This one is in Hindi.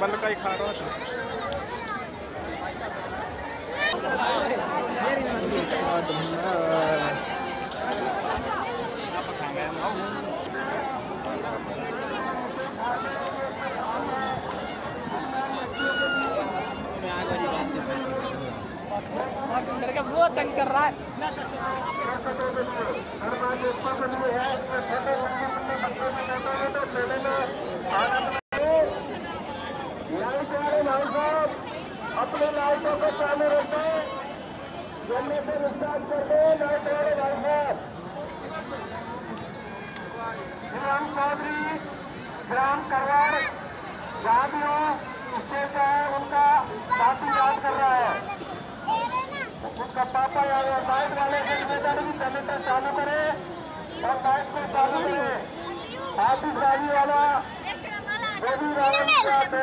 बल का ही खा रहा था। करके वो तंग कर रहा है। अपने लाइटों को चालू रखें जनरेटर स्टार्ट कर। दे लाइट वाले भाई साहब ग्राम चौधरी ग्राम करवाड़ जहाँ भी हो है उनका पार्टी याद कर रहा है उनका पापा है लाइट वाले के चालू करे और लाइट को चालू करे आतिशबाजी वाला ¡Mírame!